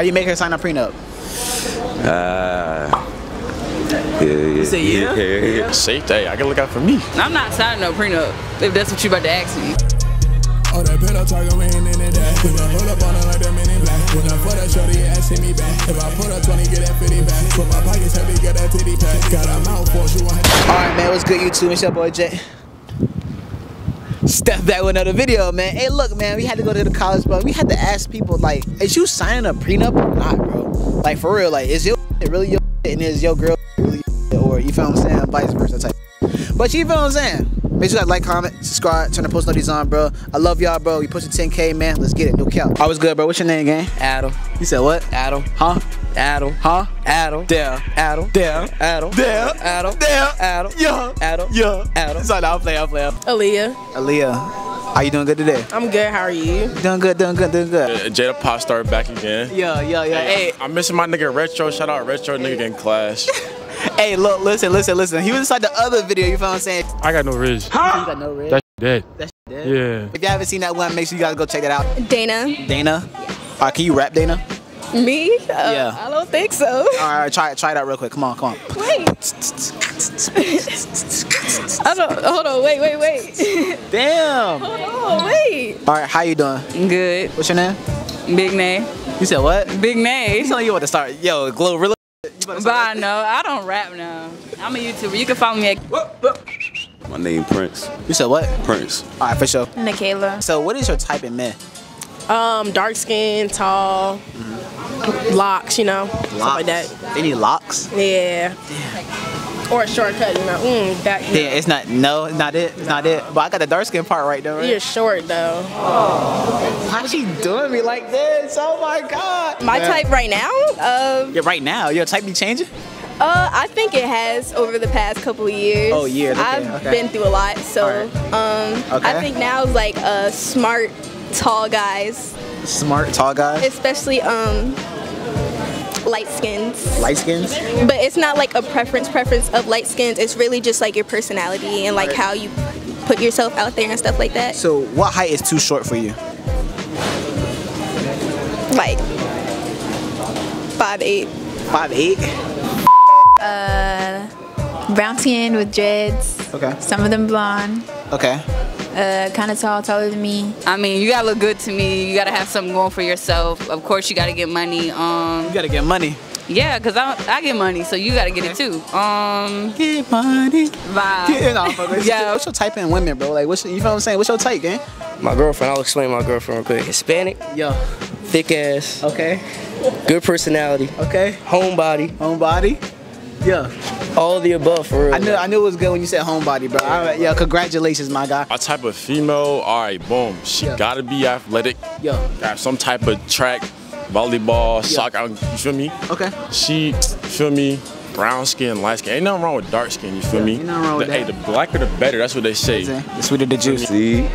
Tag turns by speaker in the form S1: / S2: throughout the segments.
S1: Are you making her sign a prenup?
S2: Uh, yeah, yeah.
S1: say yeah?
S2: Yeah, yeah, yeah.
S3: Safe day. I can look out for me.
S4: I'm not signing no prenup if that's what you about to ask me.
S5: Oh, that pillow talking, we ain't in it that. Put a hold up on her like the men in black. When I put a shorty, ass hit me back. If I put a 20, get that 50 back. Put my pockets heavy, get that titty pack. Got a mouthful, she want
S1: All right, man. What's good, YouTube? It's your boy Jay. Steph back with another video, man. Hey, look, man. We had to go to the college, bro. We had to ask people, like, is you signing a prenup or not, bro? Like, for real, like, is your really your and is your girl really your or you feel what I'm saying? Vice versa type. But you feel what I'm saying? Make sure you guys like, comment, subscribe, turn the post notifications on, bro. I love y'all, bro. We pushing 10K, man. Let's get it. No cap. I was good, bro. What's your name, gang?
S6: Adam.
S1: You said what?
S6: Adam.
S1: Huh?
S6: Adam.
S1: Huh?
S6: Adam.
S1: There.
S6: Adam.
S1: There.
S6: Adam.
S1: There.
S6: Adam.
S1: There.
S6: Adam.
S1: Yeah.
S6: Adam.
S1: Yeah.
S6: Adam.
S1: Sorry, I'll play, I'll play.
S7: Aaliyah.
S1: Aaliyah, how you doing good today?
S7: I'm good. How are you?
S1: Doing good, doing good, doing good.
S3: Uh, Jada Pop Star back again.
S1: Yeah, yeah, yeah. Hey,
S3: I'm missing my nigga Retro. Shout out Retro nigga in class.
S1: hey, look, listen, listen, listen. He was inside the other video, you feel what I'm saying?
S8: I got no ridge. Huh?
S1: You got no red.
S8: That's dead.
S1: That's dead.
S8: Yeah.
S1: If you haven't seen that one, make sure you guys go check that out.
S7: Dana.
S1: Dana, uh, can you rap, Dana?
S7: Me? Uh,
S1: Yeah.
S7: I don't think so.
S1: All right, try it, try it out real quick. Come on, come on.
S7: Wait. I don't. Hold on. Wait. Wait. Wait.
S1: Damn.
S7: hold on. Wait.
S1: All right, how you doing?
S4: Good.
S1: What's your name?
S4: Big name.
S1: You said what?
S4: Big name.
S1: You telling you what to start? Yo, Glow, really?
S4: But I know, I don't rap now. I'm a YouTuber. You can follow me at
S2: My name Prince.
S1: You said what?
S2: Prince.
S1: All right, for sure.
S7: Nikayla.
S1: So, what is your type in men?
S7: Um, dark skin, tall, locks. You know, stuff like that.
S1: They need locks.
S7: Yeah. Or a shortcut. You know. Mm, that. You
S1: Yeah,
S7: know.
S1: it's not. No, it's not it. It's not it. But I got the dark skin part right though. Right?
S7: You're short though.
S1: Why she doing me like this? Oh my god.
S7: My type right now. Uh,
S1: Yeah, right now. Your type be changing?
S7: uh, I think it has over the past couple of years.
S1: Oh, years, okay,
S7: I've
S1: okay.
S7: been through a lot, so
S1: Alright.
S7: um,
S1: Okay.
S7: I think now is like uh, smart, tall guys,
S1: Smart, tall guy,
S7: especially um, light skins.
S1: light skins.
S7: But it's not like a preference preference of light skins. It's really just like your personality and like how you put yourself out there and stuff like that.
S1: So, what height is too short for you?
S7: Like five eight.
S1: Five eight.
S9: Uh brown skin with dreads.
S1: Okay.
S9: Some of them blonde.
S1: Okay.
S9: Uh, kind of tall, taller than me.
S4: I mean, you gotta look good to me. You gotta have something going for yourself. Of course, you gotta get money. Um,
S1: You gotta get money.
S4: yeah, cause I I get money, so you gotta get it too. Um,
S1: Get money.
S4: vibe.
S1: Yeah, no, fuck with-
S4: Yeah.
S1: What's your type in women, bro? Like, what's your, you feel what I'm saying? What's your type, gang?
S6: My girlfriend. I'll explain my girlfriend real quick. Hispanic,
S1: Yo.
S6: thick ass,
S1: Okay.
S6: good personality,
S1: Okay.
S6: homebody,
S1: Homebody. Yeah.
S6: all of the above for real.
S1: I knew I knew it was good when you said homebody, bro. All right, yeah, congratulations, my guy.
S3: My type of female, all right, boom. She
S1: Yeah.
S3: gotta be athletic.
S1: Yeah.
S3: Got some type of track, volleyball, soccer. You feel me?
S1: Okay.
S3: She, feel me? Brown skin, light skin. Ain't nothing wrong with dark skin. You feel me?
S1: ain't nothing wrong with
S3: the, Hey, the blacker the better. That's what they say.
S1: The sweeter the juice.
S2: See,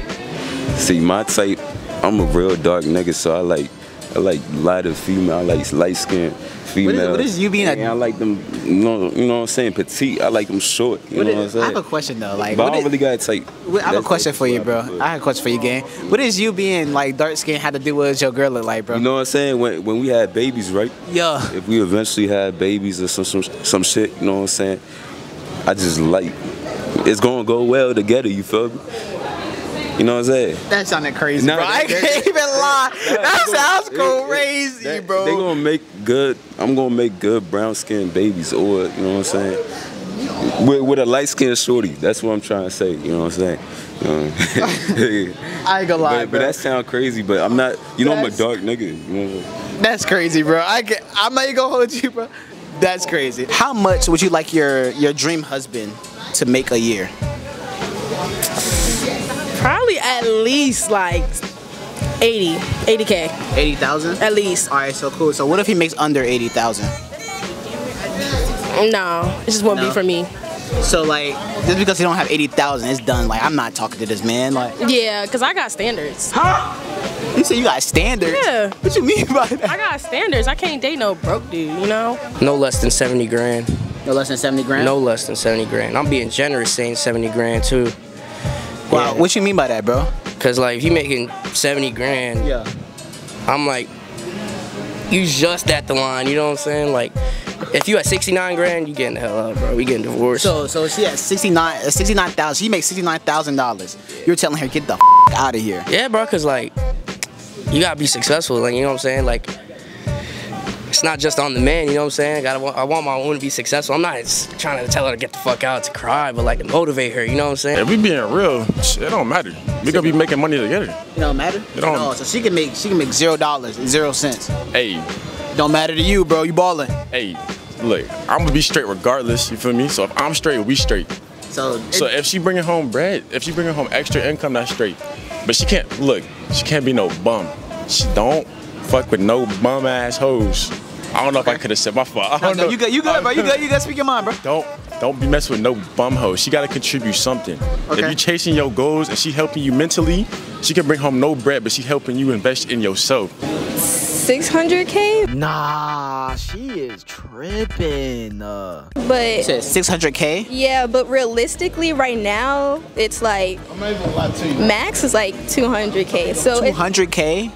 S2: see, my type. I'm a real dark nigga, so I like, I like lighter female. I like light skin female.
S1: what is you being a-
S2: And I like them. You know, you know what I'm saying? Petite. I like them short. You
S1: What
S2: know
S1: is-
S2: what I'm saying?
S1: I have a question though. Like,
S2: but I don't
S1: is-
S2: really got a type.
S1: I have a question for you, bro.
S2: I.
S1: I have a question for you, gang. What is you being like dark skin had to do with your girl look like, bro?
S2: You know what I'm saying? When when we had babies, right?
S1: Yeah.
S2: If we eventually had babies or some some some shit, you know what I'm saying? I just like it's gonna go well together. You feel me? You know what I'm saying?
S1: That sounded crazy,
S2: Nah,
S1: bro. I can't even lie. That sounds
S2: It- it-
S1: crazy, bro.
S2: They gonna make good. I'm gonna make good brown skinned babies, or you know what I'm saying? With, with a light skinned shorty. That's what I'm trying to say. You know what I'm saying? Um,
S1: I ain't gonna lie,
S2: but,
S1: bro.
S2: but that sound crazy. But I'm not. You know, I'm a dark nigga. You know.
S1: That's crazy, bro. I get, I'm not even gonna hold you, bro. That's crazy. How much would you like your your dream husband to make a year?
S7: Probably at least like 80, 80k
S1: Eighty thousand.
S7: at least.
S1: All right, so cool. So what if he makes under eighty thousand?
S7: No, it just won't
S1: No?
S7: be for me.
S1: So like, just because he don't have eighty thousand, it's done. Like I'm not talking to this man. Like,
S7: Yeah, cause I got standards. Huh?
S1: You say you got standards.
S7: Yeah.
S1: What you mean by that?
S7: I got standards. I can't date no broke dude. You know.
S6: No less than 70 grand.
S1: No less than seventy grand.
S6: No less than 70 grand. I'm being generous saying 70 grand too.
S1: Wow.
S6: Yeah.
S1: What you mean by that, bro?
S6: Cause like if you making 70 grand,
S1: Yeah.
S6: I'm like you just at the line. You know what I'm saying? Like, if you at 69 grand, you getting the hell out, bro. We getting divorced.
S1: So so she at 69 uh, 69,000. She makes $69,000. You're telling her get the out of here.
S6: yeah, bro. Cause like, you gotta be successful. Like, you know what I'm saying? Like, it's not just on the man. You know what I'm saying? I gotta. want- I want my woman to be successful. I'm not trying to tell her to get the fuck out to cry, but like to motivate her. You know what I'm saying?
S3: If we being real, it don't matter. We gonna be making money together.
S1: It don't matter.
S3: It don't-
S1: At all. So she can make she can make zero dollars, zero cents.
S3: Hey,
S1: Don't matter to you, bro. You balling.
S3: hey, look, I'm gonna be straight regardless. You feel me? So if I'm straight, we straight.
S1: So,
S3: So if she bringing home bread, if she bringing home extra income, that's straight. But she can't look. She can't be no bum. She don't fuck with no bum ass hoes. I don't know if I could have said my fault. I don't
S1: no,
S3: know.
S1: you good, you good, bro. You good, you good. Speak your mind, bro.
S3: Don't don't be messing with no bum hoe. She gotta contribute something.
S1: Okay.
S3: If you're chasing your goals and she helping you mentally, she can bring home no bread, but she helping you invest in yourself.
S7: 600k,
S1: Nah, she is tripping. Uh,
S7: but
S1: said 600k.
S7: yeah, but realistically, right now it's like max is like 200k. So
S1: 200k.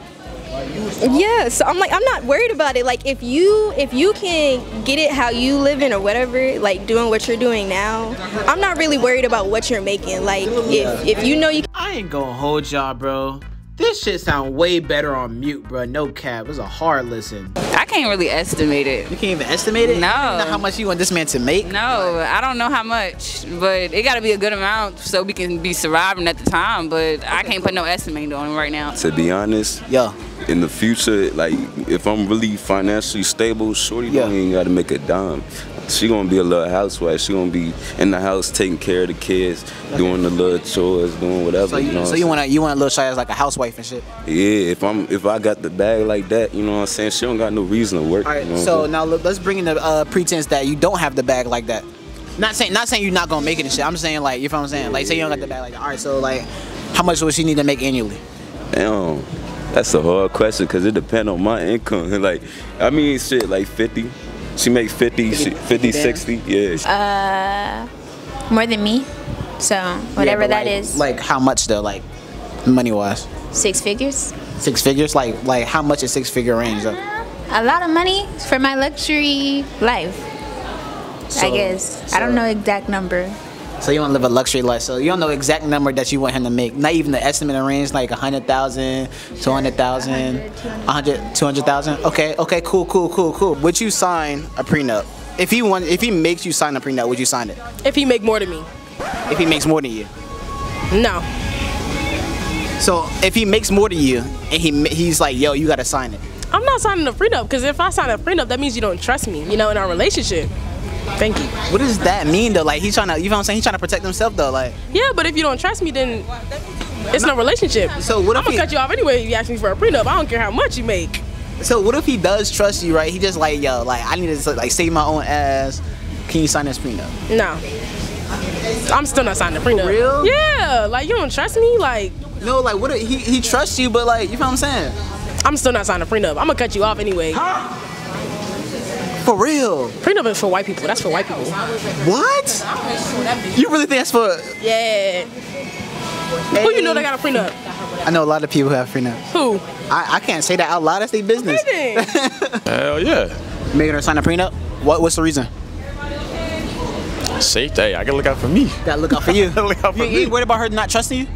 S7: Yeah, so I'm like I'm not worried about it. Like if you if you can get it how you living or whatever, like doing what you're doing now, I'm not really worried about what you're making. Like if if you know you
S1: I ain't gonna hold y'all, bro. This shit sound way better on mute, bro. No cap. It's a hard listen.
S4: I can't really estimate it.
S1: You can't even estimate it.
S4: No.
S1: You know how much you want this man to make?
S4: No, I don't know how much, but it got to be a good amount so we can be surviving at the time. But I can't put no estimate on it right now.
S2: To be honest,
S1: yeah.
S2: in the future, like if I'm really financially stable, shorty
S1: Yeah.
S2: don't even gotta make a dime. She gonna be a little housewife. She gonna be in the house taking care of the kids, doing the little chores, doing whatever.
S1: so
S2: you,
S1: you,
S2: know
S1: so you want to you want a little shy as like a housewife and shit.
S2: Yeah, if I'm if I got the bag like that, you know what I'm saying. She don't got no reason to work.
S1: All right.
S2: you know
S1: so now look, let's bring in the uh, pretense that you don't have the bag like that. Not saying not saying you're not gonna make it and shit. I'm saying like you know what I'm saying. Like say you don't got the bag like that. All right. So like, how much would she need to make annually?
S2: Damn, that's a hard question because it depends on my income. like, I mean, shit, like 50. She make 50, she, 50, 60. Yeah.
S9: Uh, more than me. So whatever
S1: Yeah,
S9: that
S1: like-
S9: is,
S1: Like how much though? Like money wise.
S9: six figures.
S1: Six figures? Like like how much is six figure range though?
S9: A lot of money for my luxury life. I
S1: So-
S9: guess I don't know exact number.
S1: So you want to live a luxury life. So you don't know exact number that you want him to make. Not even the estimate of range, like 100,000, 200,000, 100, 200,000. Okay, okay, cool, cool, cool, cool. Would you sign a prenup? If he want, if he makes you sign a prenup, would you sign it?
S8: If he make more than me,
S1: If he makes more than you.
S8: no.
S1: So if he makes more than you and he he's like, yo, you gotta sign it.
S8: I'm not signing a prenup because if I sign a prenup, that means you don't trust me. You know, in our relationship. Thank you.
S1: What does that mean though? Like he's trying to, you know what I'm saying? He's trying to protect himself though. Like,
S8: Yeah, but if you don't trust me, then it's no relationship.
S1: So what if
S8: I'm gonna
S1: he-
S8: cut you off anyway if you ask me for a prenup. I don't care how much you make.
S1: so what if he does trust you, right? He just like, yo, like I need to like save my own ass. Can you sign this prenup?
S8: No. I'm still not signing a prenup.
S1: real?
S8: Yeah, like you don't trust me. Like
S1: No, like what? If, he he trusts you, but like you know what I'm saying?
S8: I'm still not signing a prenup. I'm gonna cut you off anyway.
S1: For real?
S8: Prenup is for white people. That's for white people.
S1: What? You really think that's for?
S8: Yeah. Who you know that got a prenup?
S1: I know a lot of people who have prenup.
S8: Who?
S1: I, I can't say that out loud. That's their business.
S3: Hell yeah.
S1: Making her sign a prenup. What? What's the reason?
S3: Safety. Hey, I gotta look out for me.
S1: Gotta look out for you.
S3: Look out for
S1: you, you
S3: me.
S1: ain't worried about her not trusting you?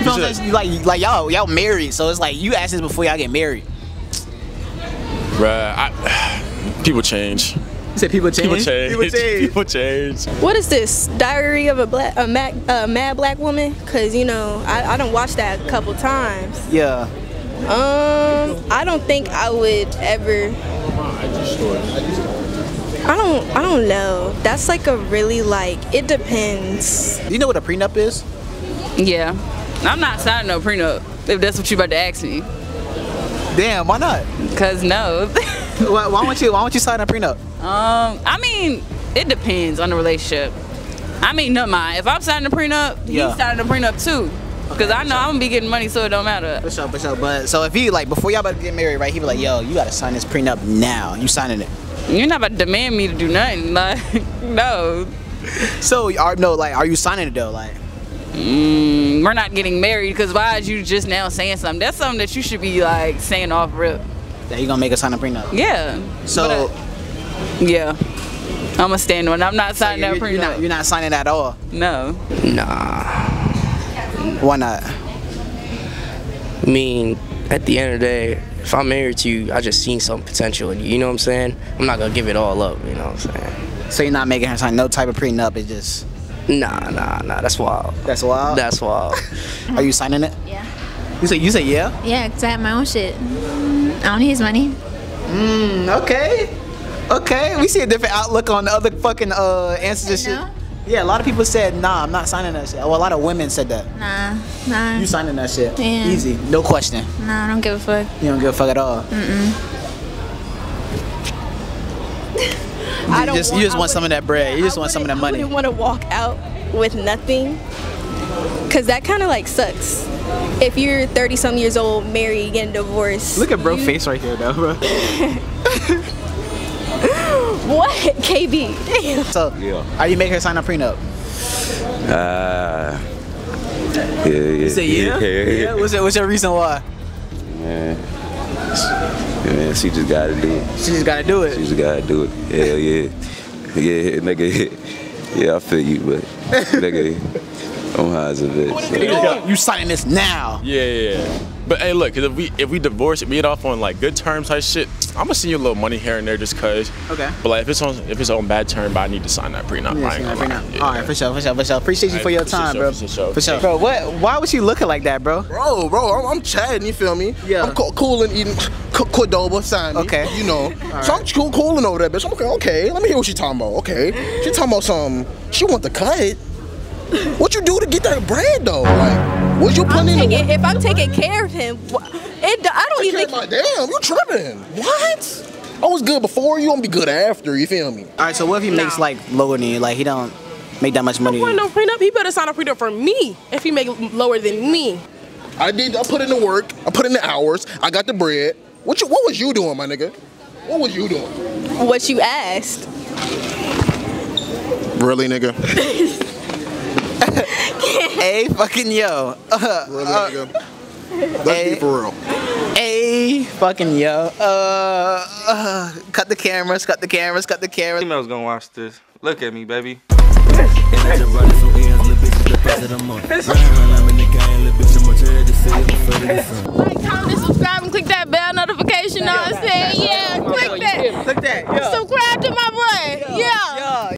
S1: You know what I'm saying? Like, like y'all, y'all married, so it's like you asked this before y'all get married.
S3: Bruh, I, people change.
S1: You said people change.
S3: People change.
S1: People change.
S3: People change.
S7: What is this? Diary of a black, a mad, a mad black woman? Cause you know, I, I don't watch that a couple times.
S1: Yeah.
S7: Um, I don't think I would ever. I don't. I don't know. That's like a really like. It depends.
S1: Do you know what a prenup is?
S4: Yeah. I'm not signing no prenup if that's what you about to ask me.
S1: Damn, why not?
S4: Cause no.
S1: Why, why won't you? Why won't you sign a prenup?
S4: um, I mean, it depends on the relationship. I mean, no mind. If I'm signing a prenup,
S1: Yeah.
S4: he's signing a prenup too. Cause I know I'm gonna be getting money, so it don't matter.
S1: For sure, for sure. But so if he like before y'all about to get married, right? He be like, yo, you gotta sign this prenup now. You signing it.
S4: You're not about to demand me to do nothing. Like, no.
S1: So are no like, are you signing it though? Like,
S4: Mm, we're not getting married because why is you just now saying something? That's something that you should be like saying off rip.
S1: That you gonna make her sign a prenup?
S4: Yeah.
S1: So,
S4: Yeah. I'm a stand on. I'm not signing
S1: you're,
S4: that prenup.
S1: you're not you're not signing at all.
S4: no.
S6: Nah.
S1: Why not?
S6: I mean, at the end of the day, if I'm married to you, I just seen some potential in you. You know what I'm saying? I'm not gonna give it all up. You know what I'm saying?
S1: So you're not making her sign no type of prenup. It's just
S6: Nah, nah, nah. That's wild.
S1: that's wild.
S6: That's wild.
S1: Are you signing it?
S9: Yeah.
S1: You say you say yeah.
S9: Yeah, because I have my own shit. I don't need his money.
S1: Mm, okay. Okay. We see a different outlook on the other fucking uh answers and
S9: No?
S1: shit. Yeah, a lot of people said nah. I'm not signing that shit. Well, a lot of women said that.
S9: Nah, nah.
S1: You signing that shit?
S9: Yeah.
S1: Easy, no question.
S9: Nah, I don't give a fuck.
S1: You don't give a fuck at all.
S7: I
S1: You
S7: don't
S1: just
S7: want,
S1: you just want some of that bread. You
S7: I
S1: just want some of that money.
S7: I wouldn't want to walk out with nothing, cause that kind of like sucks. If you're 30 some years old, married, getting divorced.
S1: Look at bro
S7: you-
S1: face right here, though, bro.
S7: What? KB. Damn.
S1: So,
S2: Yeah.
S1: are you making her sign a prenup?
S2: Ah. yeah, yeah.
S1: You say yeah.
S2: Yeah, yeah.
S1: What's your, what's your reason why?
S2: Man. Yeah, man, she just gotta do it.
S1: She just gotta do it?
S2: She
S1: it.
S2: just gotta do it. Hell yeah. Yeah, nigga. Yeah, I feel you, but nigga, I'm high as a bitch. so.
S1: You signing this now?
S3: Yeah, yeah, yeah. But hey, look, 'cause if we if we divorce, we get off on like good terms type shit. I'm gonna send you a little money here and there just cause.
S1: Okay.
S3: But like if it's on if it's on bad term, but I need to sign that prenup.
S1: Yeah,
S3: I ain't
S1: sign that
S3: lie.
S1: prenup. All right, for sure, for sure, for sure. Appreciate you for your
S3: For
S1: time,
S3: sure,
S1: bro.
S3: for sure.
S1: For sure. Bro, what? Why was she looking like that, bro?
S10: Bro, bro, I'm, I'm chatting, you feel me?
S1: Yeah.
S10: I'm cool, cool and eating Qu- Cordoba, sign me.
S1: Okay.
S10: You know. So I'm cool, cooling over that bitch. I'm okay, okay. Let me hear what she talking about. Okay. She talking about some, she want the cut. What you do to get that bread though? Like, what you
S7: I'm
S10: putting in the
S7: taking, if I'm taking care of him, it, I don't
S10: Take care
S7: even.
S10: of my damn, you tripping. What? I was good before you, I'm gonna be good after, you feel me?
S1: All right, so what if he makes like lower than you? Like he don't make that much money.
S8: Want no prenup? He better sign a prenup for me if he make lower than me.
S10: I did, I put in the work, I put in the hours, I got the bread. What you, what was you doing, my nigga? What was you doing?
S7: What you asked.
S10: Really, nigga?
S1: Hey, fucking yo. Uh,
S10: Really,
S1: uh,
S10: nigga? Let's
S1: hey.
S10: be for real.
S1: hey, fucking yo. Uh, uh, cut the cameras, cut the cameras, cut the cameras.
S11: Females gonna watch this. Look at me, baby.
S8: Like, comment, subscribe, and click that bell notification. Know what I'm saying? Yeah, click that.
S1: Click that.
S8: Subscribe to my boy. Yeah.
S1: Yo.